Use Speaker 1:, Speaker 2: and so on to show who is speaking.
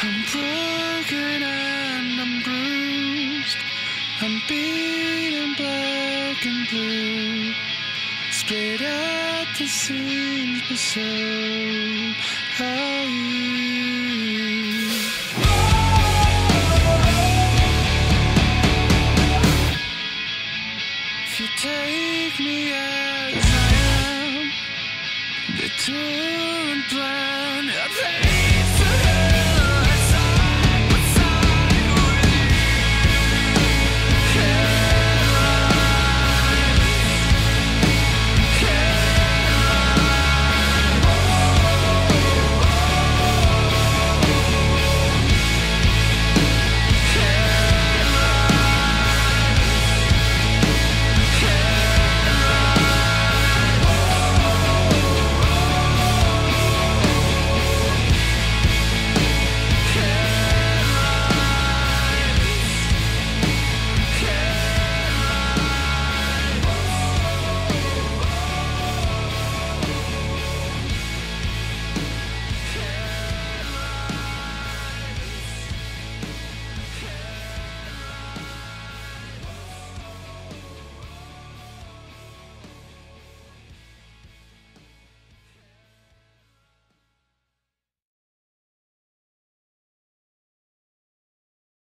Speaker 1: I'm broken and I'm bruised. I'm beaten black and blue. Straight at the seams, but so are you. If you take me as I am, bitter and blind,